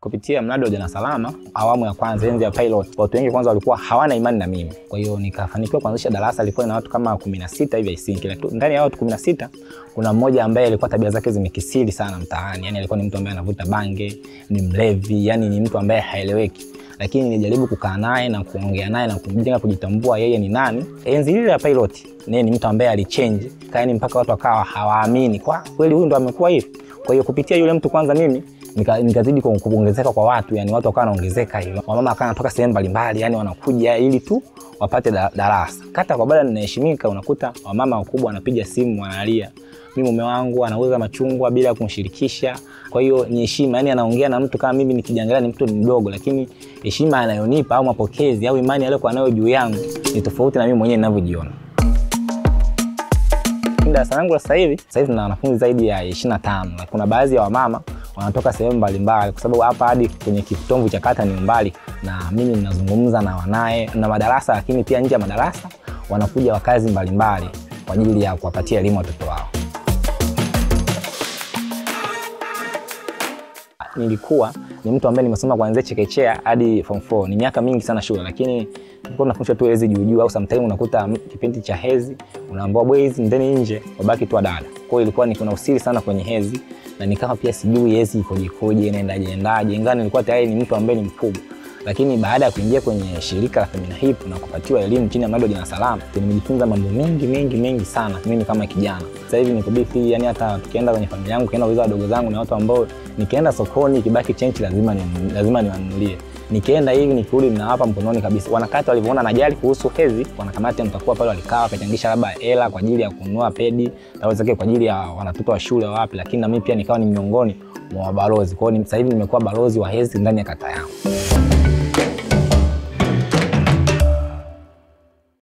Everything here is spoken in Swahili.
kupitia mradi wa Jana Salama awamu ya kwanza, enzi ya pilot, watu wengi kwanza walikuwa hawana imani na mimi. Kwa hiyo nikafanikiwa kuanzisha darasa, lilikuwa na watu kama 16 hivi I think. Ndani ya watu 16 kuna mmoja ambaye alikuwa tabia zake zimekisiri sana mtaani. Yani alikuwa ni mtu ambaye anavuta bange, ni mlevi, yani ni mtu ambaye haeleweki lakini nilijaribu kukaa naye na kuongea naye na kumjenga kujitambua yeye ni nani. Enzi ile ya pilot, naye ni mtu ambaye alichange kaani mpaka watu wakawa hawaamini kwa kweli huyu ndo amekuwa hivi. Kwa hiyo kupitia yule mtu kwanza mimi nikazidi nika kuongezeka kwa watu, yani watu wakawa wanaongezeka hivyo, wamama wakawa wanatoka sehemu mbalimbali, yani wanakuja ili tu wapate da- darasa. Kata kwa bada ninaheshimika, unakuta wamama wakubwa wanapiga simu wanalia, mimi mume wangu anauza machungwa bila kumshirikisha. Kwa hiyo ni heshima, yani anaongea na mtu kama mimi nikijiangalia ni mtu ni mdogo, lakini heshima anayonipa au mapokezi au imani aliyokuwa nayo juu yangu ni tofauti na mimi mwenyewe ninavyojiona. Darasa langu la sasa hivi, sasa hivi wanafunzi zaidi ya 25 na kuna baadhi ya wamama wanatoka sehemu mbalimbali, kwa sababu hapa hadi kwenye kitongoji cha kata ni mbali, na mimi ninazungumza na wanae na madarasa, lakini pia nje ya madarasa wanakuja wakazi mbalimbali kwa ajili ya kuwapatia elimu watoto wao. nilikuwa ni mtu ambaye nimesoma kuanzia chekechea hadi form 4 ni miaka mingi sana shule, lakini nilikuwa nafundishwa tu hezi juu juu, au sometimes unakuta kipindi cha hezi unaambiwa hizi ndeni nje, wabaki tu dada. Kwa hiyo ilikuwa ni kuna usiri sana kwenye hezi, na nikawa pia sijui hezi ikoje ikoje, inaendaje endaje, ingawa nilikuwa tayari ni mtu ambaye ni mkubwa lakini baada ya kuingia kwenye shirika la Femina Hip na kupatiwa elimu chini ya mradi wa Jana Salama, nimejifunza mambo mengi mengi mengi sana mimi kama kijana. Sasa hivi niko busy, yani hata tukienda kwenye familia yangu, kienda kuuliza wadogo zangu na watu ambao nikienda sokoni kibaki chenchi lazima ni, lazima niwanunulie. Nikienda hivi nikirudi ninawapa mkononi kabisa. Wanakata walivyoona najali kuhusu hedhi, wanakamata mtakuwa pale walikaa wakachangisha labda hela kwa ajili ya kununua pedi naweza kwa ajili ya wanatoto wa shule wapi, lakini na mimi pia nikawa ni miongoni mwa balozi. Kwa hiyo sasa hivi nimekuwa balozi wa hedhi ndani ya kata yangu.